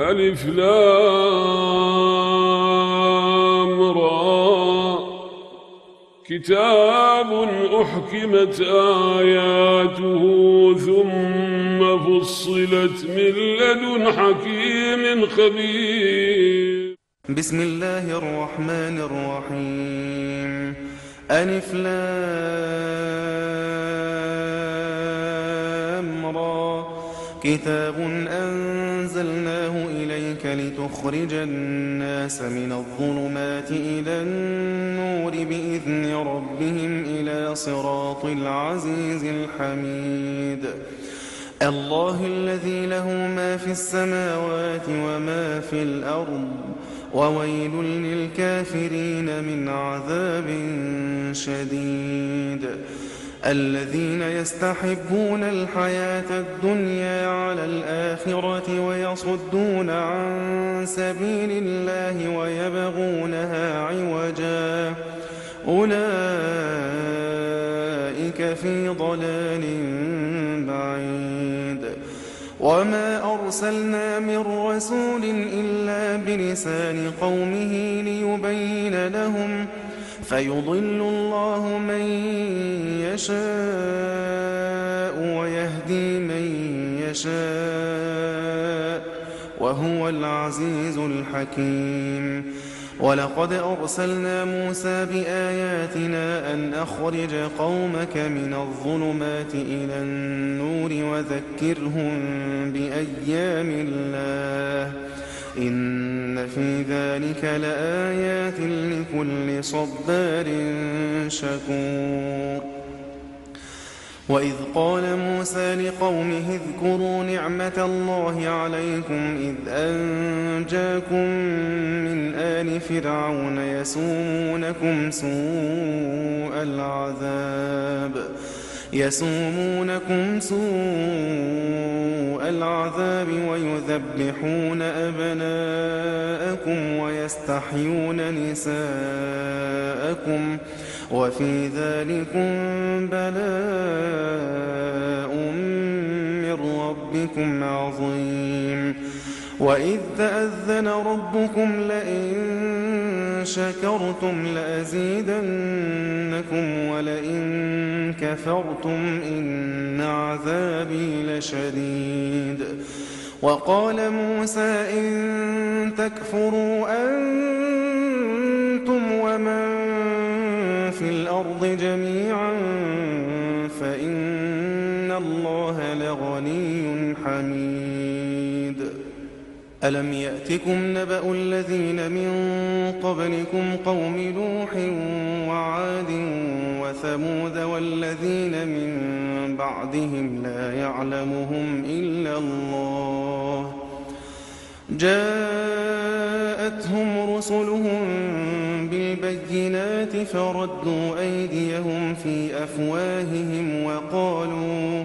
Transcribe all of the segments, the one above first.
ألف لام را. كتاب أحكمت آياته ثم فصلت من لدن حكيم خبير. بسم الله الرحمن الرحيم. ألف لام را. كتاب إليك لتخرج الناس من الظلمات إلى النور بإذن ربهم إلى صراط العزيز الحميد. الله الذي له ما في السماوات وما في الأرض وويل للكافرين من عذاب شديد. الذين يستحبون الحياة الدنيا على الآخرة ويصدون عن سبيل الله ويبغونها عوجا. أولئك في ضلال بعيد. وما أرسلنا من رسول إلا بلسان قومه ليبين لهم فيضل الله من يشاء ويهدي من يشاء وهو العزيز الحكيم. ولقد أرسلنا موسى بآياتنا أن أخرج قومك من الظلمات إلى النور وذكرهم بأيام الله. إن في ذلك لآيات لكل صبار شكور. وإذ قال موسى لقومه اذكروا نعمة الله عليكم إذ أنجاكم من آل فرعون يسومونكم سوء العذاب. يسومونكم سوء العذاب ويذبحون أبناءكم ويستحيون نساءكم وفي ذلكم بلاء ربكم عظيم. وإذ تأذن ربكم لئن شكرتم لأزيدنكم ولئن كفرتم إن عذابي لشديد. وقال موسى إن تكفروا أنتم ألم يأتكم نبأ الذين من قبلكم قوم نوح وعاد وثمود والذين من بعدهم لا يعلمهم إلا الله جاءتهم رسلهم بالبينات فردوا أيديهم في أفواههم وقالوا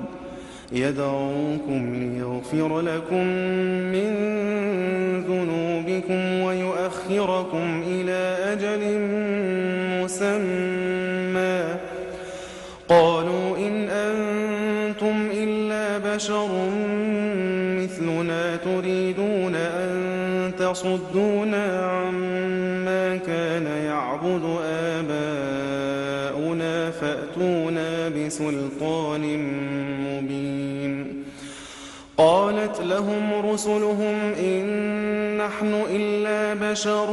يدعوكم ليغفر لكم من ذنوبكم ويؤخركم إلى أجل مسمى. قالوا إن أنتم إلا بشر مثلنا تريدون أن تصدونا عما كان يعبد آباؤنا فأتونا بسلطان مبين. قالت لهم رسلهم إن نحن إلا بشر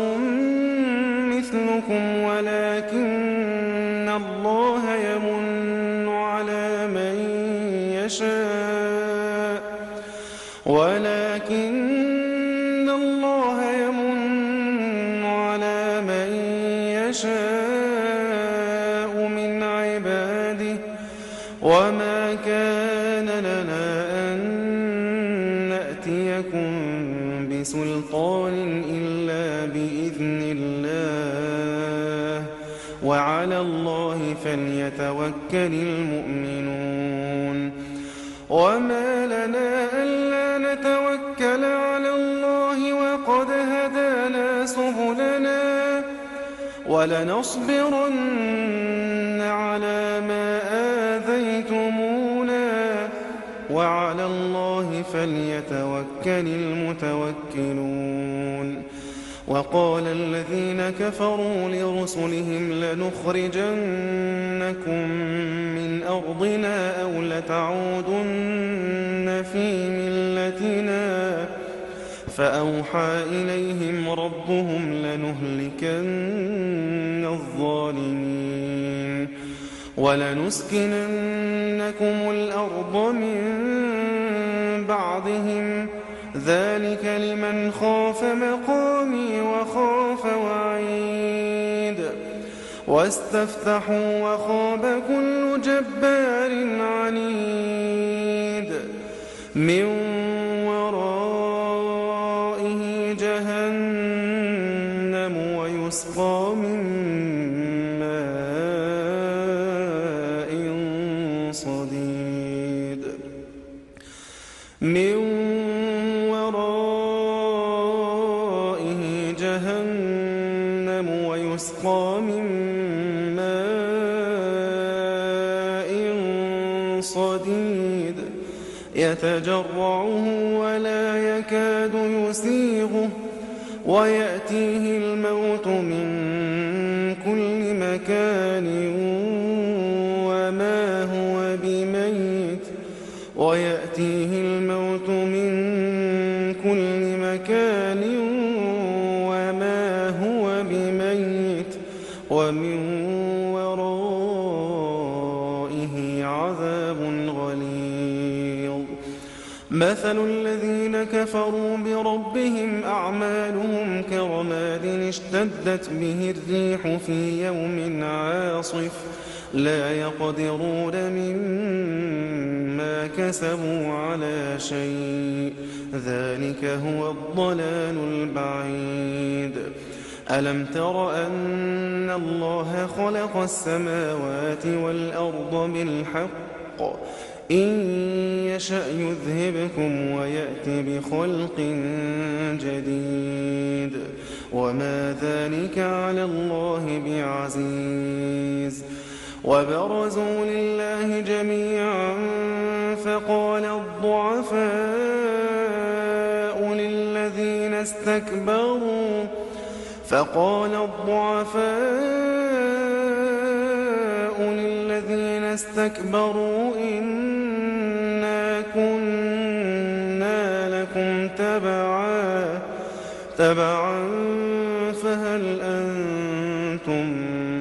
مثلكم ولكن الله يمن على من يشاء ولكن إلا بإذن الله. وعلى الله فليتوكل المؤمنون. وما لنا ألا نتوكل على الله وقد هدانا سبلنا. ولنصبرن على ما آذيتمونا. وعلى الله فليتوكل المتوكلون. وقال الذين كفروا لرسلهم لنخرجنكم من أرضنا أو لتعودن في ملتنا. فأوحى إليهم ربهم لنهلكن الظالمين. ولنسكننكم الأرض من بعدهم ذلك لمن خاف مقامي وخاف وعيد واستفتحوا وخاب كل جبار عنيد من ورائه جهنم ويسقى ويسقى من ماء صديد يتجرعه ولا يكاد يسيغه ويأتيه الموت من كل مكان وما هو بميت ويأتيه مثل الذين كفروا بربهم أعمالهم كرماد اشتدت به الريح في يوم عاصف. لا يقدرون مما كسبوا على شيء. ذلك هو الضلال البعيد. ألم تر أن الله خلق السماوات والأرض بالحق؟ إن يشأ يذهبكم ويأت بخلق جديد. وما ذلك على الله بعزيز. وبرزوا لله جميعا فقال الضعفاء للذين استكبروا فقال الضعفاء للذين استكبروا إنا تبعا فهل أنتم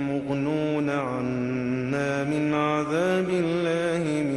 مغنون عنا من عذاب الله من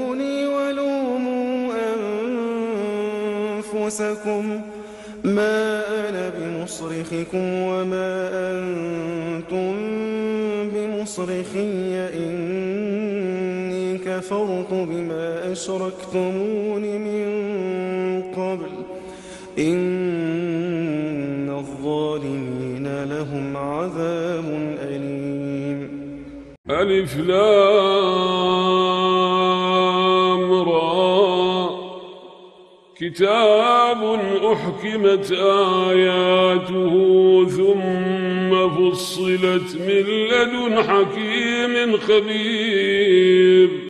أنفسكم ما أنا بمصرخكم وما أنتم بمصرخي إني كفرت بما أشركتمون من قبل إن الظالمين لهم عذاب أليم. ألف لام. كتاب أحكمت آياته ثم فصلت من لدن حكيم خبير.